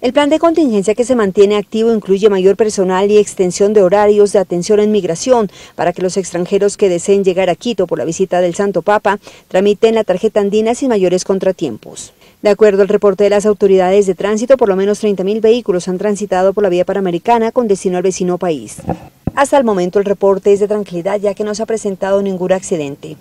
El plan de contingencia que se mantiene activo incluye mayor personal y extensión de horarios de atención en migración para que los extranjeros que deseen llegar a Quito por la visita del Santo Papa tramiten la tarjeta andina sin mayores contratiempos. De acuerdo al reporte de las autoridades de tránsito, por lo menos 30.000 vehículos han transitado por la vía panamericana con destino al vecino país. Hasta el momento el reporte es de tranquilidad ya que no se ha presentado ningún accidente.